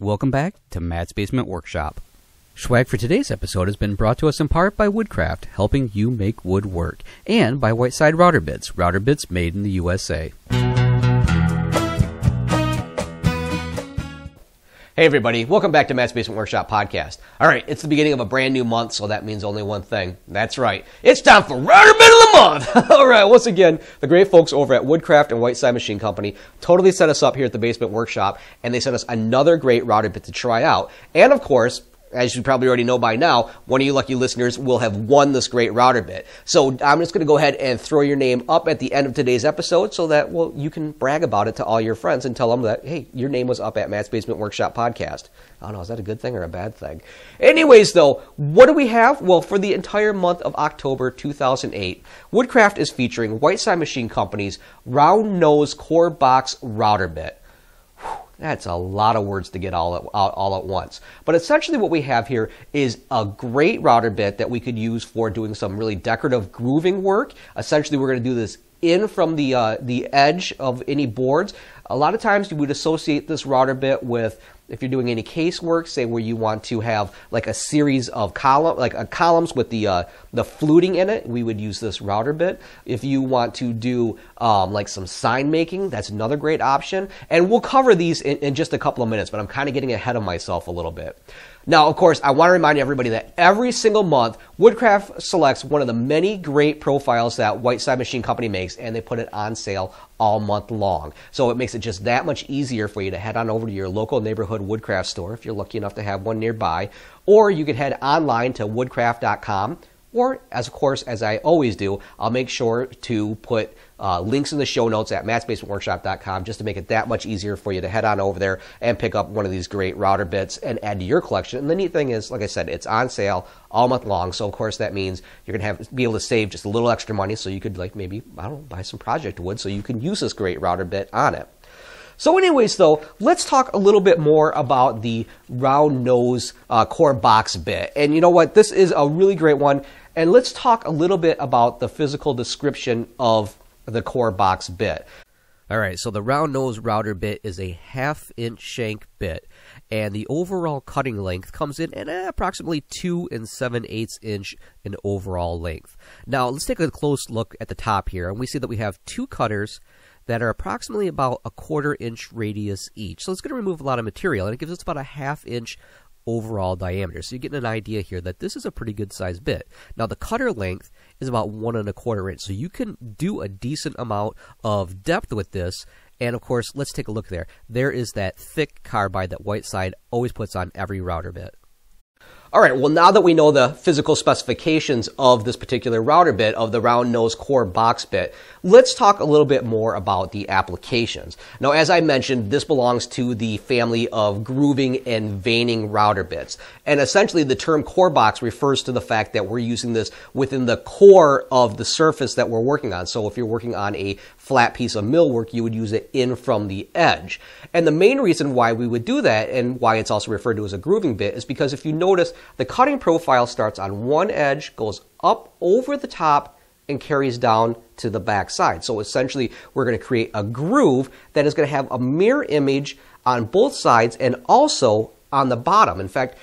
Welcome back to Matt's Basement Workshop. Swag for today's episode has been brought to us in part by Woodcraft, helping you make wood work, and by Whiteside Router Bits, router bits made in the USA. Hey everybody, welcome back to Matt's Basement Workshop podcast. All right, it's the beginning of a brand new month, so that means only one thing. That's right, it's time for Router Bit of the Month. All right, once again, the great folks over at Woodcraft and Whiteside Machine Company totally set us up here at the Basement Workshop, and they sent us another great router bit to try out. And of course, as you probably already know by now, one of you lucky listeners will have won this great router bit. So I'm just going to go ahead and throw your name up at the end of today's episode so that, well, you can brag about it to all your friends and tell them that, hey, your name was up at Matt's Basement Workshop podcast. I don't know, is that a good thing or a bad thing? Anyways, though, what do we have? Well, for the entire month of October 2008, Woodcraft is featuring Whiteside Machine Company's round nose core box router bit. That's a lot of words to get all at, all, at once. But essentially what we have here is a great router bit that we could use for doing some really decorative grooving work. Essentially we're going to do this in from the, uh, the edge of any boards. A lot of times you would associate this router bit with if you're doing any casework, say where you want to have like a series of column, like a columns with the uh, the fluting in it, we would use this router bit. If you want to do um, like some sign making, that's another great option. And we'll cover these in, in just a couple of minutes, but I'm kind of getting ahead of myself a little bit. Now, of course, I want to remind everybody that every single month, Woodcraft selects one of the many great profiles that Whiteside Machine Company makes, and they put it on sale all month long. So it makes it just that much easier for you to head on over to your local neighborhood Woodcraft store if you're lucky enough to have one nearby, or you could head online to woodcraft.com or, as of course, as I always do, I'll make sure to put uh, links in the show notes at mattsbasementworkshop.com just to make it that much easier for you to head on over there and pick up one of these great router bits and add to your collection. And the neat thing is, like I said, it's on sale all month long. So of course that means you're gonna have be able to save just a little extra money so you could like maybe I don't know buy some project wood so you can use this great router bit on it. So, anyways, though, let's talk a little bit more about the round nose uh, core box bit. And you know what? This is a really great one. And let's talk a little bit about the physical description of the core box bit. All right, so the round nose router bit is a half inch shank bit, and the overall cutting length comes in at approximately two and seven eighths inch in overall length. Now let's take a close look at the top here, and we see that we have two cutters that are approximately about a quarter inch radius each. So it's going to remove a lot of material, and it gives us about a half inch overall diameter. So you're getting an idea here that this is a pretty good size bit. Now the cutter length is about one and a quarter inch, so you can do a decent amount of depth with this. And of course, let's take a look there. There is that thick carbide that Whiteside always puts on every router bit. All right, well, now that we know the physical specifications of this particular router bit, of the round nose core box bit, let's talk a little bit more about the applications. Now, as I mentioned, this belongs to the family of grooving and veining router bits. And essentially, the term core box refers to the fact that we're using this within the core of the surface that we're working on. So if you're working on a flat piece of millwork, you would use it in from the edge. And the main reason why we would do that and why it's also referred to as a grooving bit is because if you notice, the cutting profile starts on one edge, goes up over the top, and carries down to the back side. So essentially, we're going to create a groove that is going to have a mirror image on both sides and also on the bottom. In fact,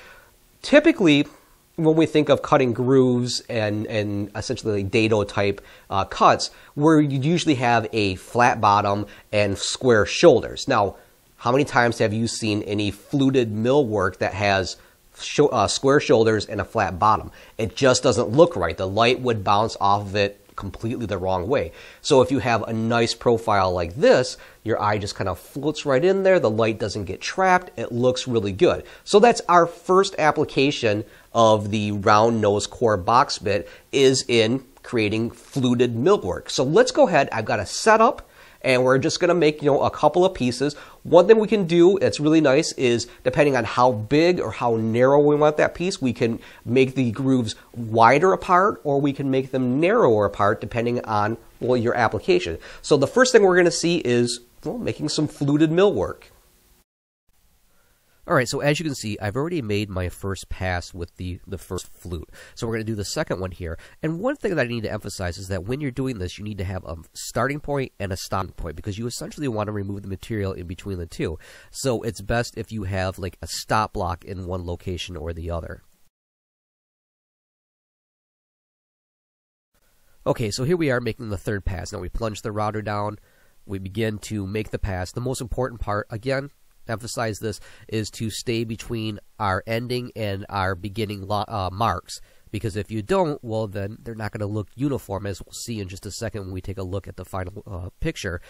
typically, when we think of cutting grooves and, and essentially dado type uh, cuts, where you usually have a flat bottom and square shoulders. Now, how many times have you seen any fluted millwork that has sh- uh, square shoulders and a flat bottom? It just doesn't look right. The light would bounce off of it completely the wrong way. So if you have a nice profile like this, your eye just kind of floats right in there. The light doesn't get trapped. It looks really good. So that's our first application of the round nose core box bit is in creating fluted millwork. So let's go ahead. I've got a setup and we're just going to make you know a couple of pieces. One thing we can do that's really nice is depending on how big or how narrow we want that piece, we can make the grooves wider apart or we can make them narrower apart depending on well your application. So the first thing we're going to see is well, making some fluted millwork. Alright, so as you can see, I've already made my first pass with the, the first flute. So we're going to do the second one here. And one thing that I need to emphasize is that when you're doing this, you need to have a starting point and a stopping point because you essentially want to remove the material in between the two. So it's best if you have like a stop block in one location or the other. Okay, so here we are making the third pass. Now we plunge the router down. We begin to make the pass. The most important part, again, emphasize this, is to stay between our ending and our beginning uh, marks. Because if you don't, well, then they're not going to look uniform, as we'll see in just a second when we take a look at the final uh, picture.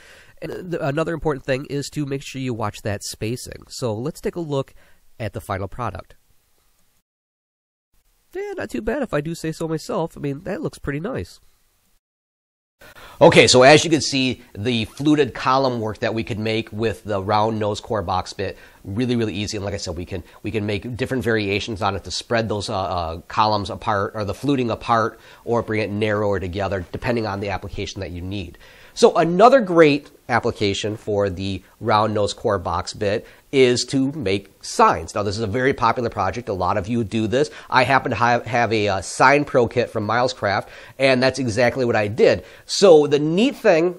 And th- another important thing is to make sure you watch that spacing. So let's take a look at the final product. Yeah, not too bad if I do say so myself. I mean, that looks pretty nice. Okay, so as you can see, the fluted column work that we could make with the round nose core box bit, really, really easy. And like I said, we can we can make different variations on it to spread those uh, uh, columns apart or the fluting apart or bring it narrower together, depending on the application that you need. So another great application for the round nose core box bit is to make signs. Now, this is a very popular project. A lot of you do this. I happen to have, have a uh, sign pro kit from Milescraft, and that's exactly what I did. So the neat thing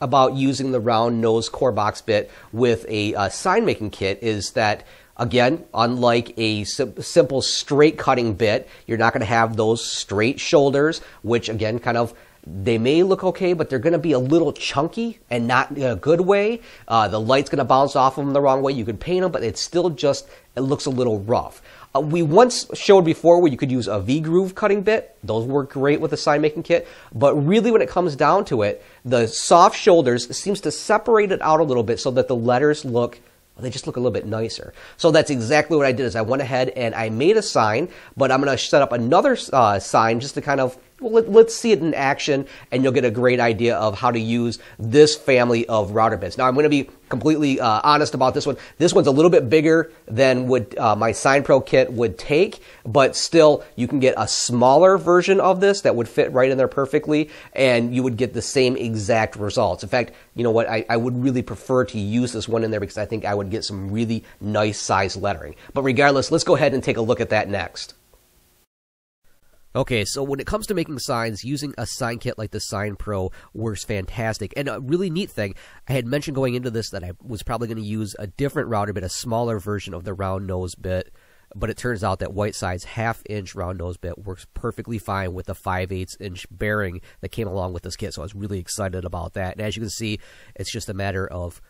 about using the round nose core box bit with a uh, sign making kit is that Again, unlike a sim- simple straight cutting bit, you're not going to have those straight shoulders, which again kind of they may look okay, but they're going to be a little chunky and not in a good way. Uh, the light's going to bounce off of them the wrong way. You can paint them, but it's still just, it looks a little rough. Uh, we once showed before where you could use a V-groove cutting bit. Those work great with the sign making kit. But really when it comes down to it, the soft shoulders seems to separate it out a little bit so that the letters look they just look a little bit nicer. So that's exactly what I did is I went ahead and I made a sign, but I'm going to set up another uh, sign just to kind of let, us see it in action and you'll get a great idea of how to use this family of router bits. Now, I'm going to be completely uh, honest about this one. This one's a little bit bigger than what uh, my Sign Pro kit would take, but still, you can get a smaller version of this that would fit right in there perfectly, and you would get the same exact results. In fact, you know what? I, I would really prefer to use this one in there because I think I would get some really nice size lettering. But regardless, let's go ahead and take a look at that next. Okay, so when it comes to making signs, using a sign kit like the Sign Pro works fantastic. And a really neat thing, I had mentioned going into this that I was probably going to use a different router bit, a smaller version of the round nose bit. But it turns out that Whiteside half inch round nose bit works perfectly fine with the 5 8 inch bearing that came along with this kit. So I was really excited about that. And as you can see, it's just a matter of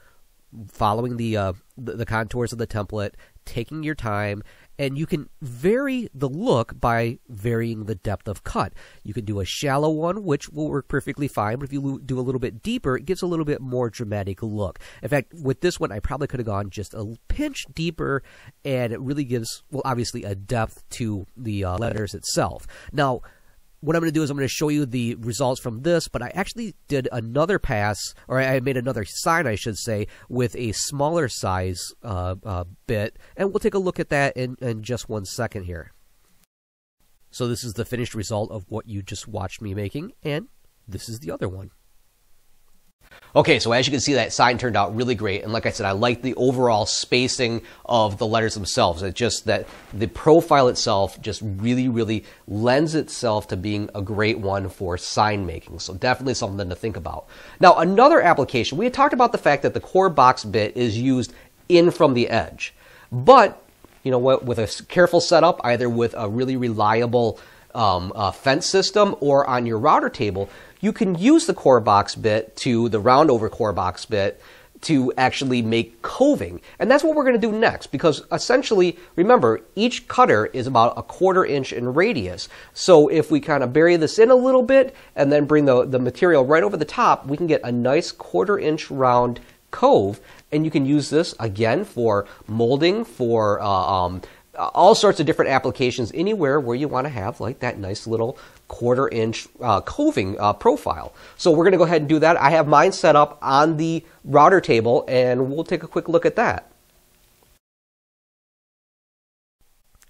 following the, uh, the contours of the template, taking your time, and you can vary the look by varying the depth of cut. You can do a shallow one, which will work perfectly fine, but if you do a little bit deeper, it gives a little bit more dramatic look. In fact, with this one, I probably could have gone just a pinch deeper, and it really gives, well, obviously a depth to the uh, letters itself. Now, what I'm going to do is I'm going to show you the results from this, but I actually did another pass, or I made another sign, I should say, with a smaller size uh, uh, bit, and we'll take a look at that in, in just one second here. So this is the finished result of what you just watched me making, and this is the other one. Okay, so as you can see, that sign turned out really great. And like I said, I like the overall spacing of the letters themselves. It's just that the profile itself just really, really lends itself to being a great one for sign making. So definitely something to think about. Now, another application, we had talked about the fact that the core box bit is used in from the edge. But, you know what, with a careful setup, either with a really reliable um, uh, fence system or on your router table, you can use the core box bit to the round over core box bit to actually make coving. And that's what we're going to do next because essentially, remember, each cutter is about a quarter inch in radius. So if we kind of bury this in a little bit and then bring the, the material right over the top, we can get a nice quarter inch round cove. And you can use this again for molding, for uh, um, all sorts of different applications anywhere where you want to have like that nice little quarter inch uh, coving uh, profile. So we're going to go ahead and do that. I have mine set up on the router table and we'll take a quick look at that.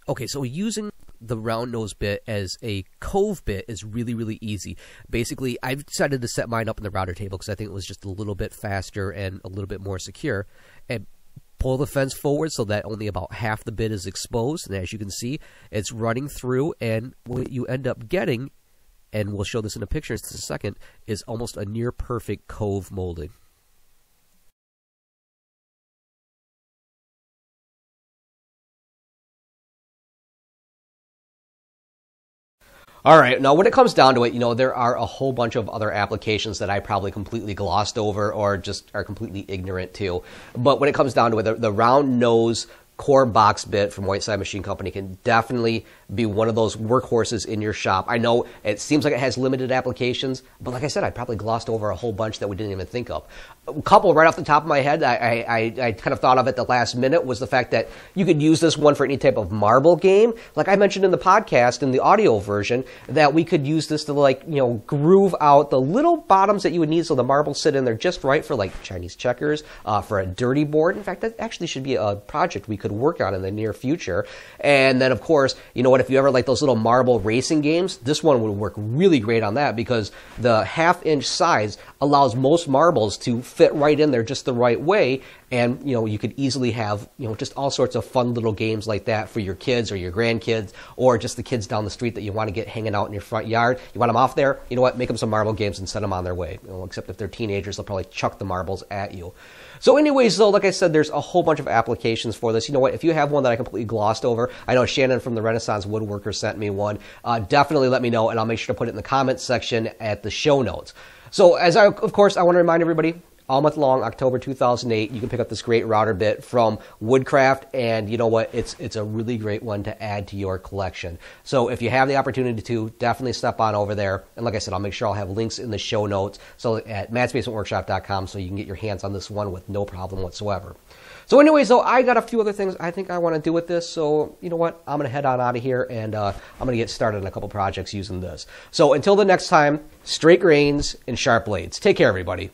Okay, so using the round nose bit as a cove bit is really, really easy. Basically, I've decided to set mine up in the router table because I think it was just a little bit faster and a little bit more secure. And pull the fence forward so that only about half the bit is exposed. And as you can see, it's running through, and what you end up getting, and we'll show this in a picture in just a second, is almost a near perfect cove molding. All right. Now, when it comes down to it, you know, there are a whole bunch of other applications that I probably completely glossed over or just are completely ignorant to. But when it comes down to it, the, the round nose core box bit from Whiteside Machine Company can definitely be one of those workhorses in your shop. I know it seems like it has limited applications, but like I said, I probably glossed over a whole bunch that we didn't even think of. A couple right off the top of my head, I, I, I kind of thought of at the last minute was the fact that you could use this one for any type of marble game. Like I mentioned in the podcast, in the audio version, that we could use this to like, you know, groove out the little bottoms that you would need so the marbles sit in there just right for like Chinese checkers, uh, for a dirty board. In fact, that actually should be a project we could work on in the near future. And then, of course, you know what, if you ever like those little marble racing games, this one would work really great on that because the half inch size allows most marbles to fit right in there just the right way. And, you know, you could easily have, you know, just all sorts of fun little games like that for your kids or your grandkids or just the kids down the street that you want to get hanging out in your front yard. You want them off there? You know what? Make them some marble games and send them on their way. You know, except if they're teenagers, they'll probably chuck the marbles at you. So, anyways, though, like I said, there's a whole bunch of applications for this. You know what? If you have one that I completely glossed over, I know Shannon from the Renaissance Woodworker sent me one. Uh, definitely let me know, and I'll make sure to put it in the comments section at the show notes. So, as I, of course, I want to remind everybody, all month long, October 2008, you can pick up this great router bit from Woodcraft, and you know what? It's it's a really great one to add to your collection. So if you have the opportunity to, definitely step on over there. And like I said, I'll make sure I'll have links in the show notes, so at mattsbasementworkshop.com, so you can get your hands on this one with no problem whatsoever. So, anyways, though, I got a few other things I think I want to do with this. So, you know what? I'm going to head on out of here and uh, I'm going to get started on a couple projects using this. So, until the next time, straight grains and sharp blades. Take care, everybody.